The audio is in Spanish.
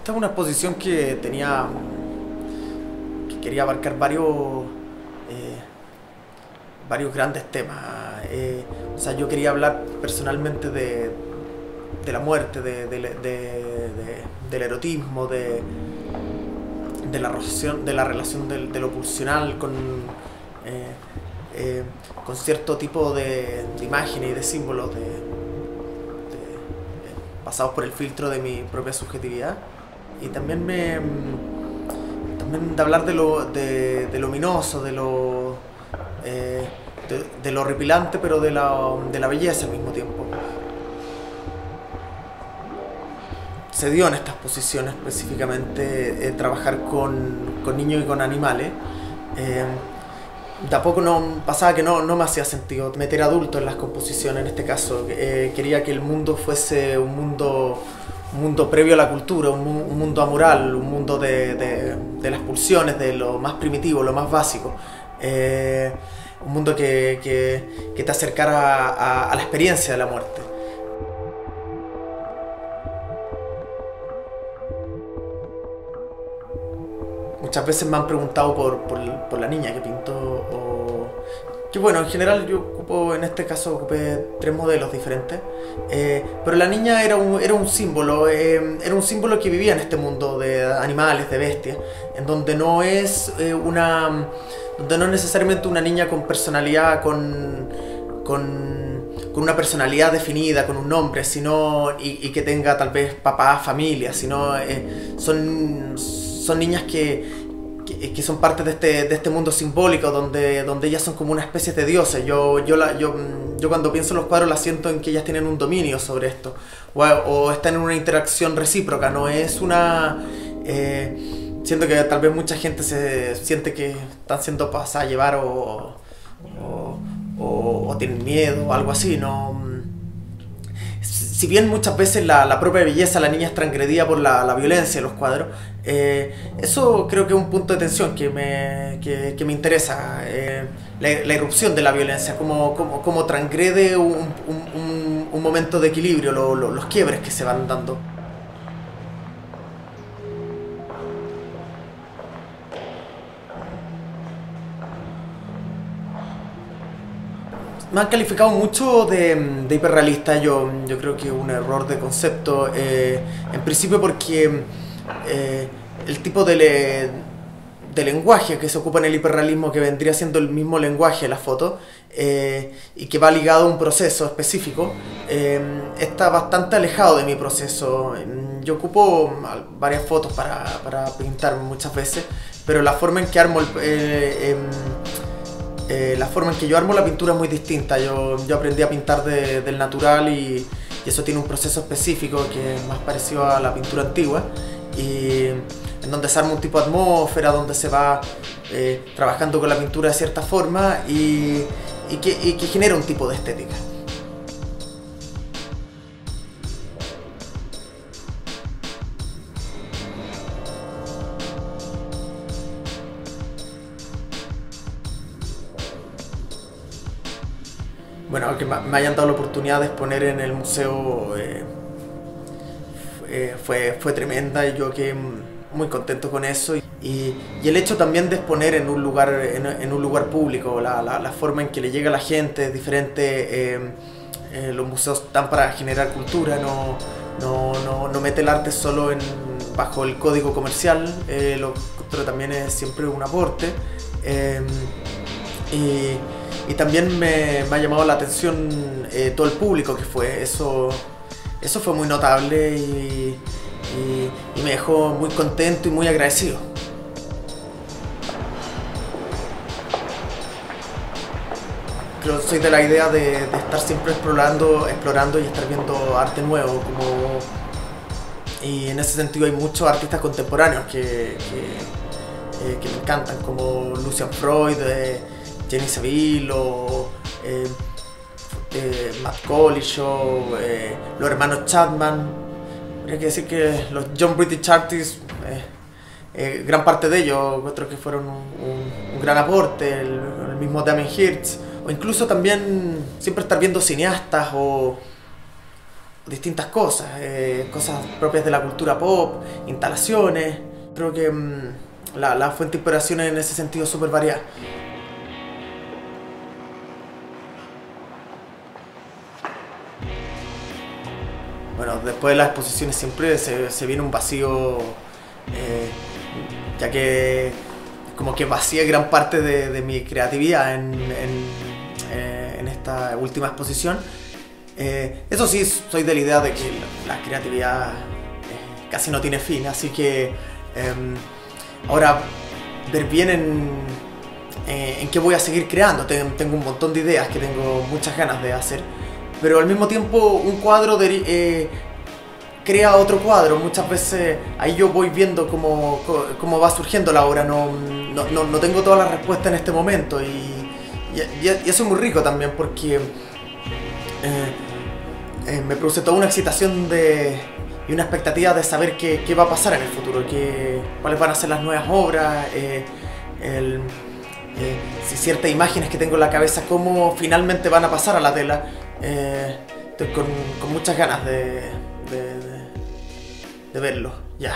Esta es una exposición que tenía. que quería abarcar varios. eh, varios grandes temas. Eh, o sea, yo quería hablar personalmente de, de la muerte, de- de- de- de- del erotismo, de, de la relación, de, la relación del, de lo con, eh, con cierto tipo de, imágenes y de símbolos de, pasados por el filtro de mi propia subjetividad. Y también me. también de hablar de lo, de, lo ominoso, de lo. eh, de, lo horripilante, pero de la, de la belleza al mismo tiempo. Se dio en estas posiciones específicamente eh, trabajar con, con niños y con animales. Eh, tampoco no pasaba que no, no me hacía sentido meter adultos en las composiciones en este caso. Eh, quería que el mundo fuese un mundo, un mundo previo a la cultura, un, mu- un mundo amoral, un mundo de, de- las pulsiones, de lo más primitivo, lo más básico. Eh, un mundo que, que- que te acercara a, a la experiencia de la muerte. Muchas veces me han preguntado por, por, por la niña que pintó o... Que bueno, en general yo ocupo, en este caso ocupé tres modelos diferentes, eh, pero la niña era un, era un símbolo, eh, era un símbolo que vivía en este mundo de animales, de bestias, en donde no es eh, una, donde no es necesariamente una niña con personalidad, con, con, con una personalidad definida, con un nombre, sino, y, y que tenga tal vez papá, familia, sino son, son niñas que, que, que son parte de este, de este mundo simbólico donde, donde ellas son como una especie de dioses. Yo, yo, la, yo, yo cuando pienso en los cuadros las siento en que ellas tienen un dominio sobre esto o, o están en una interacción recíproca, no es una... eh, siento que tal vez mucha gente se siente que están siendo pasadas a llevar o, o, o- o tienen miedo o algo así, no si bien muchas veces la, propia belleza la niña es transgredida por la, violencia de los cuadros, eh, eso creo que es un punto de tensión que me, que, me interesa, eh, la, irrupción de la violencia, cómo, cómo, cómo transgrede un, un- momento de equilibrio, lo- lo- los quiebres que se van dando. Me han calificado mucho de, de hiperrealista, yo, yo creo que es un error de concepto, eh, en principio porque eh, el tipo de, de lenguaje que se ocupa en el hiperrealismo, que vendría siendo el mismo lenguaje de la foto, eh, y que va ligado a un proceso específico, eh, está bastante alejado de mi proceso. Yo ocupo varias fotos para, para pintar muchas veces, pero la forma en que armo el... eh, la forma en que yo armo la pintura es muy distinta. Yo, yo aprendí a pintar de- del natural y, eso tiene un proceso específico que es más parecido a la pintura antigua. Y en donde se arma un tipo de atmósfera, donde se va eh, trabajando con la pintura de cierta forma y, y y que genera un tipo de estética. Bueno, que me hayan dado la oportunidad de exponer en el museo eh, fue, fue, fue tremenda y yo quedé muy contento con eso. Y, y el hecho también de exponer en un lugar, en, un lugar público, la, la- forma en que le llega a la gente es diferente. eh, eh, los museos están para generar cultura, no, no, no, no mete el arte solo en, bajo el código comercial, eh, lo otro también es siempre un aporte. eh, y, y también me, ha llamado la atención eh, todo el público que fue. Eso, eso fue muy notable y, me dejó muy contento y muy agradecido. Creo soy de la idea de, estar siempre explorando, explorando y estar viendo arte nuevo. Como, y en ese sentido hay muchos artistas contemporáneos que, que, eh, me encantan, como Lucian Freud, eh, Jenny Seville o eh, eh, Matt Collishaw, eh, los hermanos Chapman. Habría que decir que los John British Artists, eh, eh, gran parte de ellos, otros que fueron un, gran aporte, el, mismo Damien Hirst, o incluso también siempre estar viendo cineastas o distintas cosas, eh, cosas propias de la cultura pop, instalaciones. Creo que mm, la, la, fuente de inspiración en ese sentido es súper variada. Bueno, después de las exposiciones siempre se, se viene un vacío, eh, ya que como que vacía gran parte de, mi creatividad en, eh, en, esta última exposición. Eh, eso sí, soy de la idea de que la, la creatividad eh, casi no tiene fin, así que em, ahora ver bien en, en qué voy a seguir creando. Tengo un montón de ideas que tengo muchas ganas de hacer, pero al mismo tiempo un cuadro eh, crea otro cuadro. Muchas veces ahí yo voy viendo cómo, cómo va surgiendo la obra. No, no, no, no tengo todas las respuestas en este momento y, y, eso es muy rico también porque eh, eh, me produce toda una excitación de, y una expectativa de saber qué, qué va a pasar en el futuro, qué, cuáles van a ser las nuevas obras, el, si ciertas imágenes que tengo en la cabeza, cómo finalmente van a pasar a la tela. Eh, estoy con, muchas ganas de, de, de verlo, ya.